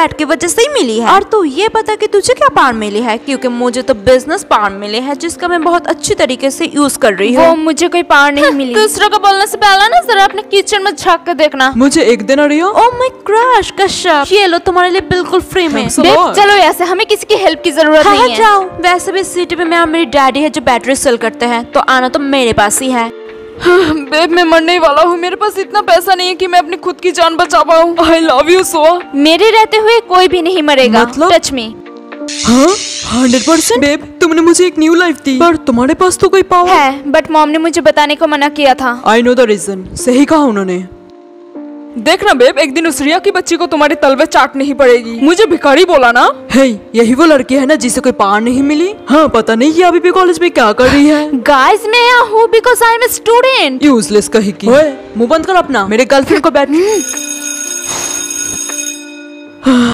Bat की वजह से ही मिली है। और तू ये पता कि तुझे क्या पावर मिली है? क्योंकि मुझे तो बिज़नेस पावर मिले है जिसका मैं बहुत अच्छी तरीके से यूज़ कर रही हूँ। मुझे कोई पावर नहीं मिली। दूसरों को बोलने से पहले ना जरा अपने किचन में झाँक कर देखना। मुझे एक देना Riya oh my crush Kashyap. ये लो तुम्हारे लिए बिल्कुल फ्री में. चलो ऐसे हमें किसी की हेल्प की ज़रूरत हाँ हाँ नहीं है। जाओ। वैसे भी सिटी में मैं मेरी डैडी है जो बैटरी सेल करते हैं तो आना तो मेरे पास ही है। बेब मैं मरने वाला हूँ। मेरे पास इतना पैसा नहीं है कि मैं अपनी खुद की जान बचा पाऊँ। आई लव यू सो मेरे रहते हुए कोई भी नहीं मरेगा। मतलब? टच मी हाँ? हंड्रेड परसेंट बेब तुमने मुझे एक न्यू लाइफ दी। पर तुम्हारे पास तो कोई पावर है बट मॉम ने मुझे बताने को मना किया था। आई नो द रीजन सही कहा उन्होंने। देखना बेब एक दिन उस रिया की बच्ची को तुम्हारी तलवे चाटनी ही पड़ेगी। मुझे भिखारी बोला ना? है यही वो लड़की है ना जिसे कोई पार नहीं मिली? हाँ पता नहीं ये अभी भी कॉलेज में क्या कर रही है। गाइस मैं यहाँ हूँ because I am student useless कही की। मुँह बंद कर अपना। मेरे गर्लफ्रेंड को बैठ